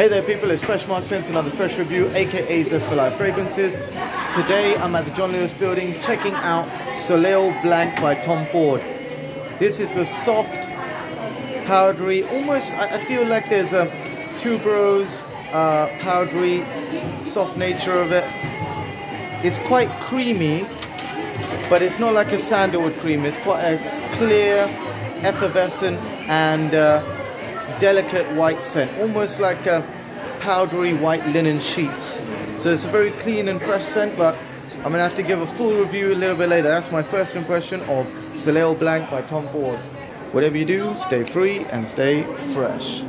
Hey there people, it's Fresh Mark Sense, another fresh review, aka Zest for Life Fragrances. Today I'm at the John Lewis building checking out Soleil Blanc by Tom Ford. This is a soft, powdery, almost, I, feel like there's a tuberose, uh, powdery, soft nature of it. It's quite creamy, but it's not like a sandalwood cream. It's quite a clear, effervescent, and uh, delicate white scent, almost like a powdery white linen sheets. So it's a very clean and fresh scent, but I'm gonna have to give a full review a little bit later. That's my first impression of Soleil Blanc by Tom Ford. Whatever you do, stay free and stay fresh.